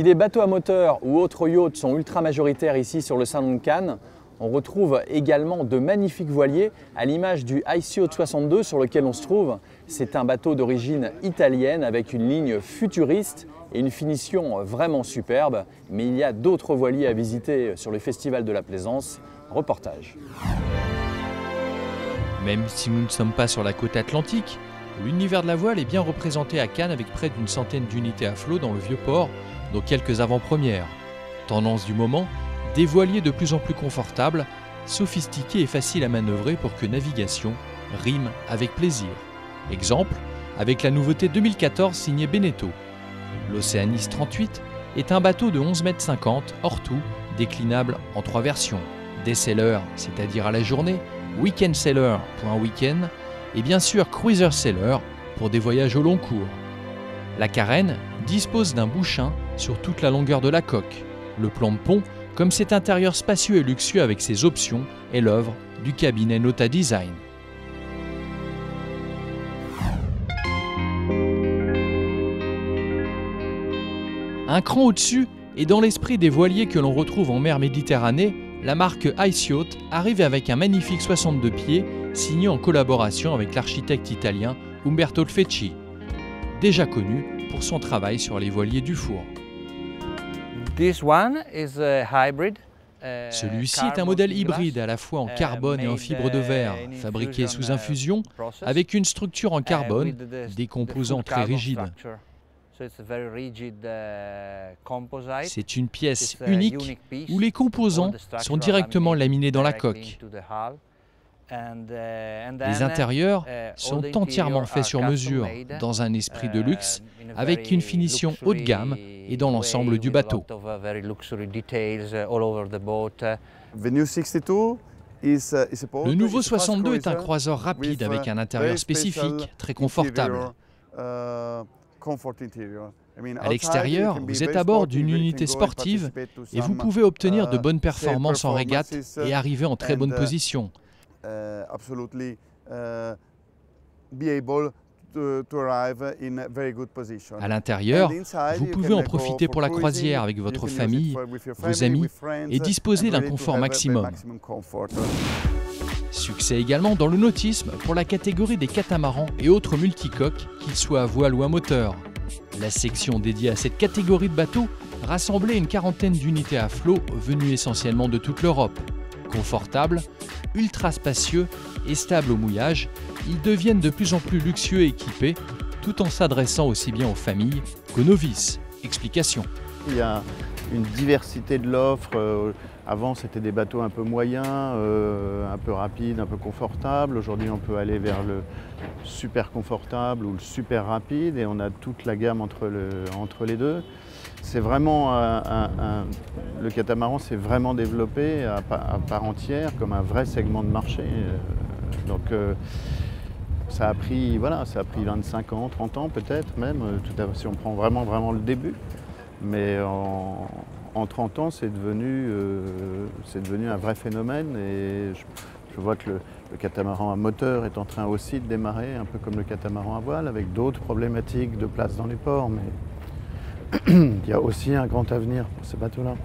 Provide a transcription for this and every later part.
Si les bateaux à moteur ou autres yachts sont ultra majoritaires ici sur le salon de Cannes, on retrouve également de magnifiques voiliers à l'image du Yacht 62 sur lequel on se trouve. C'est un bateau d'origine italienne avec une ligne futuriste et une finition vraiment superbe. Mais il y a d'autres voiliers à visiter sur le Festival de la Plaisance. Reportage. Même si nous ne sommes pas sur la côte atlantique, l'univers de la voile est bien représenté à Cannes avec près d'une centaine d'unités à flot dans le vieux port, dont quelques avant-premières. Tendance du moment, des voiliers de plus en plus confortables, sophistiqués et faciles à manœuvrer pour que navigation rime avec plaisir. Exemple, avec la nouveauté 2014 signée Beneteau. L'Océanis 38 est un bateau de 11,50 m hors tout, déclinable en trois versions. Des sailors, c'est-à-dire à la journée, Weekend Sailor pour un week-end, et bien sûr Cruiser Sailor pour des voyages au long cours. La carène dispose d'un bouchin sur toute la longueur de la coque. Le plan de pont, comme cet intérieur spacieux et luxueux avec ses options, est l'œuvre du cabinet Nota Design. Un cran au-dessus, et dans l'esprit des voiliers que l'on retrouve en mer Méditerranée, la marque Ice Yacht arrive avec un magnifique 62 pieds signé en collaboration avec l'architecte italien Umberto Fecci, déjà connu pour son travail sur les voiliers du four. Celui-ci est un modèle hybride à la fois en carbone et en fibre de verre, fabriqué sous infusion avec une structure en carbone, des composants très rigides. C'est une pièce unique où les composants sont directement laminés dans la coque. Les intérieurs sont entièrement faits sur mesure, dans un esprit de luxe, avec une finition haut de gamme et dans l'ensemble du bateau. Le nouveau 62 est un croiseur rapide avec un intérieur spécifique, très confortable. À l'extérieur, vous êtes à bord d'une unité sportive et vous pouvez obtenir de bonnes performances en régate et arriver en très bonne position. À l'intérieur, vous pouvez en profiter pour la croisière avec votre famille, vos amis et disposer d'un confort maximum. Succès également dans le nautisme pour la catégorie des catamarans et autres multicoques, qu'ils soient à voile ou à moteur. La section dédiée à cette catégorie de bateaux rassemblait une quarantaine d'unités à flot venues essentiellement de toute l'Europe. Confortables, ultra spacieux et stables au mouillage, ils deviennent de plus en plus luxueux et équipés, tout en s'adressant aussi bien aux familles qu'aux novices. Explication. Il y a une diversité de l'offre. Euh, avant, c'était des bateaux un peu moyens, euh, un peu rapides, un peu confortables. Aujourd'hui, on peut aller vers le super confortable ou le super rapide et on a toute la gamme entre, les deux. C'est vraiment le catamaran s'est vraiment développé à, part entière comme un vrai segment de marché. Euh, donc ça a pris voilà, ça a pris 25 ans, 30 ans peut-être même, si on prend vraiment le début. Mais en, 30 ans, c'est devenu, euh, un vrai phénomène et je, vois que le, catamaran à moteur est en train aussi de démarrer, un peu comme le catamaran à voile, avec d'autres problématiques de place dans les ports. Il y a aussi un grand avenir pour ces bateaux-là.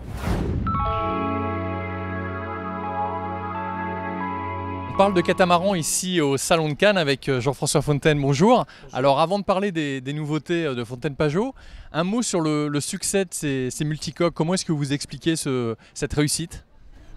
On parle de catamaran ici au Salon de Cannes avec euh, Jean-François Fontaine. Bonjour. Alors avant de parler des, nouveautés euh, de Fontaine Pajot, un mot sur le, succès de ces, multicoques. Comment est-ce que vous expliquez cette réussite?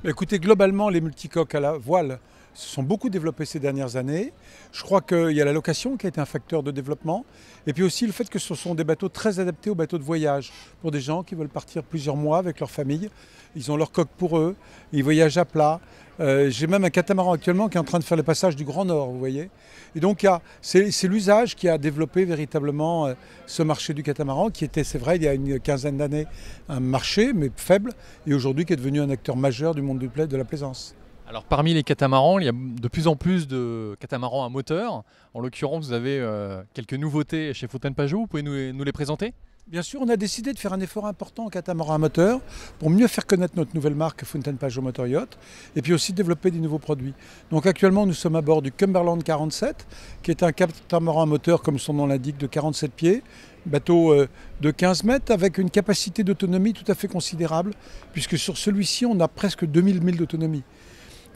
Écoutez, globalement, les multicoques à la voile se sont beaucoup développés ces dernières années. Je crois qu'il y a la location qui a été un facteur de développement. Et puis aussi le fait que ce sont des bateaux très adaptés aux bateaux de voyage. Pour des gens qui veulent partir plusieurs mois avec leur famille. Ils ont leur coque pour eux. Ils voyagent à plat. Euh, j'ai même un catamaran actuellement qui est en train de faire le passage du Grand Nord, vous voyez. Et donc c'est l'usage qui a développé véritablement euh, ce marché du catamaran, qui était, c'est vrai, il y a une quinzaine d'années, un marché, mais faible, et aujourd'hui qui est devenu un acteur majeur du monde de la plaisance. Alors parmi les catamarans, il y a de plus en plus de catamarans à moteur. En l'occurrence, vous avez euh, quelques nouveautés chez Fontaine Pajot. Vous pouvez nous, les présenter? Bien sûr, on a décidé de faire un effort important en catamaran à moteur pour mieux faire connaître notre nouvelle marque Fountain Pajot Motor Yacht et puis aussi développer des nouveaux produits. Donc actuellement, nous sommes à bord du Cumberland 47, qui est un catamaran à moteur, comme son nom l'indique, de 47 pieds, bateau euh, de 15 mètres avec une capacité d'autonomie tout à fait considérable, puisque sur celui-ci, on a presque 2000 milles d'autonomie.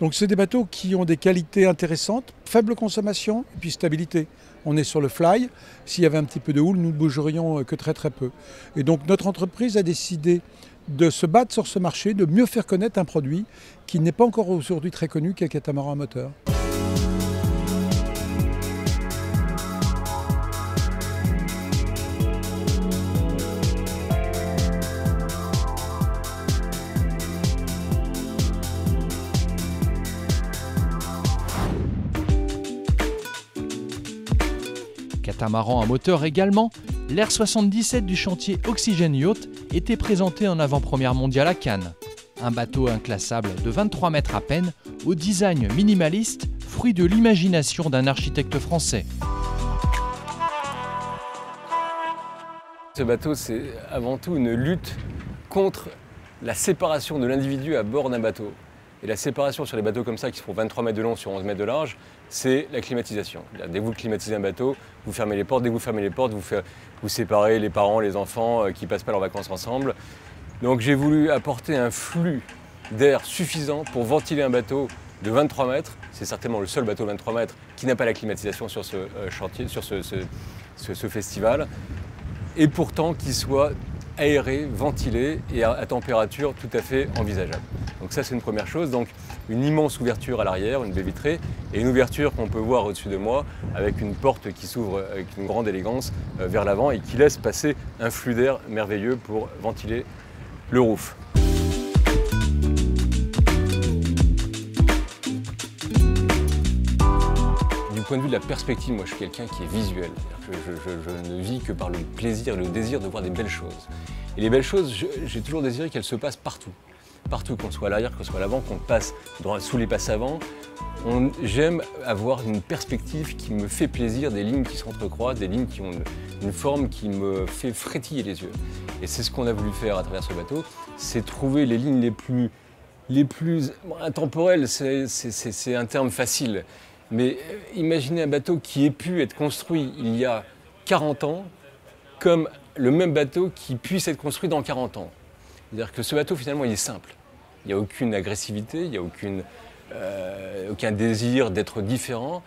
Donc c'est des bateaux qui ont des qualités intéressantes, faible consommation et puis stabilité. On est sur le fly. S'il y avait un petit peu de houle, nous ne bougerions euh, que très très peu. Et donc notre entreprise a décidé de se battre sur ce marché, de mieux faire connaître un produit qui n'est pas encore aujourd'hui très connu, qui est le catamaran moteur. Catamaran à moteur également, l'Air 77 du chantier Oxygen Yacht était présenté en avant-première mondiale à Cannes. Un bateau inclassable de 23 mètres à peine, au design minimaliste, fruit de l'imagination d'un architecte français. Ce bateau, c'est avant tout une lutte contre la séparation de l'individu à bord d'un bateau. Et la séparation sur les bateaux comme ça, qui font 23 mètres de long sur 11 mètres de large, c'est la climatisation. Dès que vous climatisez un bateau, vous fermez les portes. Dès que vous fermez les portes, vous, séparez les parents, les enfants euh, qui passent pas leurs vacances ensemble. Donc j'ai voulu apporter un flux d'air suffisant pour ventiler un bateau de 23 mètres. C'est certainement le seul bateau de 23 mètres qui n'a pas la climatisation sur ce euh, chantier, sur ce festival. Et pourtant qui soit aéré, ventilé et à, température tout à fait envisageable. Donc ça c'est une première chose. Donc une immense ouverture à l'arrière, une baie vitrée, et une ouverture qu'on peut voir au-dessus de moi avec une porte qui s'ouvre avec une grande élégance euh, vers l'avant et qui laisse passer un flux d'air merveilleux pour ventiler le roof. Du point de vue de la perspective, moi je suis quelqu'un qui est visuel. Je, je, ne vis que par le plaisir le désir de voir des belles choses. Et les belles choses, j'ai toujours désiré qu'elles se passent partout. Partout, qu'on soit à l'arrière, qu'on soit à l'avant, qu'on passe sous les passes avant. J'aime avoir une perspective qui me fait plaisir, des lignes qui s'entrecroisent, des lignes qui ont une, forme qui me fait frétiller les yeux. Et c'est ce qu'on a voulu faire à travers ce bateau, c'est trouver les lignes les plus, les plus intemporelles, c'est un terme facile, mais euh, imaginez un bateau qui ait pu être construit il y a 40 ans comme le même bateau qui puisse être construit dans 40 ans. C'est-à-dire que ce bateau, finalement, il est simple. Il n'y a aucune agressivité, il n'y a euh, aucun désir d'être différent.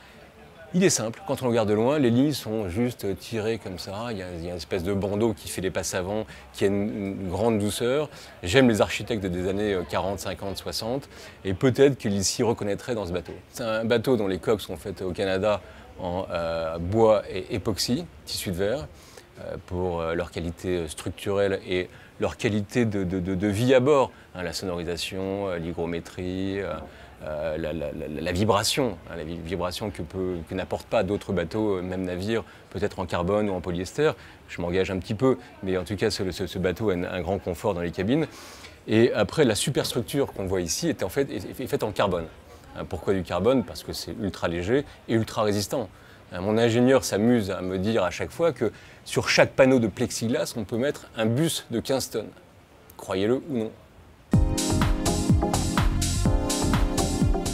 Il est simple, quand on le regarde de loin, les lignes sont juste tirées comme ça, il y, a, une espèce de bandeau qui fait les passes avant, qui a une, grande douceur. J'aime les architectes des années 40, 50, 60, et peut-être qu'ils s'y reconnaîtraient dans ce bateau. C'est un bateau dont les coques sont faites au Canada en euh, bois et époxy, tissu de verre, euh, pour leur qualité structurelle et leur qualité de, vie à bord. Hein, la sonorisation, l'hygrométrie, euh, la, vibration, hein, la vibration que, que n'apportent pas d'autres bateaux, euh, même navires, peut-être en carbone ou en polyester. Je m'engage un petit peu, mais en tout cas, ce, bateau a un, grand confort dans les cabines. Et après, la superstructure qu'on voit ici est en fait est, faite en carbone. Hein, pourquoi du carbone? Parce que c'est ultra léger et ultra résistant. Mon ingénieur s'amuse à me dire à chaque fois que sur chaque panneau de plexiglas, on peut mettre un bus de 15 tonnes. Croyez-le ou non.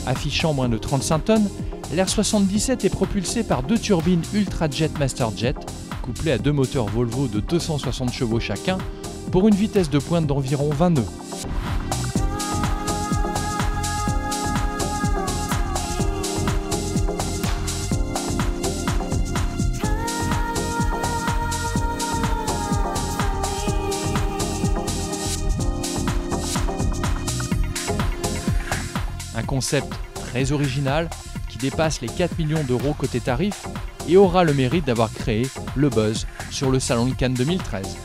Affichant moins de 35 tonnes, l'Air 77 est propulsé par deux turbines Ultrajet Masterjet, couplées à deux moteurs Volvo de 260 chevaux chacun, pour une vitesse de pointe d'environ 20 nœuds. Très original qui dépasse les 4 millions d'euros côté tarif et aura le mérite d'avoir créé le buzz sur le Salon de Cannes 2013.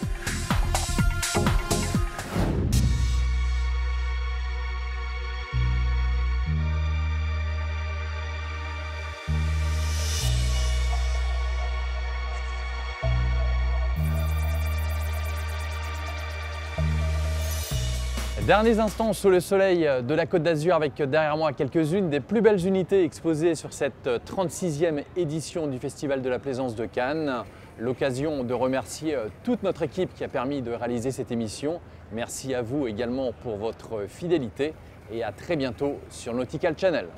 Derniers instants sous le soleil de la Côte d'Azur avec derrière moi quelques-unes des plus belles unités exposées sur cette 36e édition du Festival de la Plaisance de Cannes. L'occasion de remercier euh, toute notre équipe qui a permis de réaliser cette émission. Merci à vous également pour votre fidélité et à très bientôt sur Nautical Channel.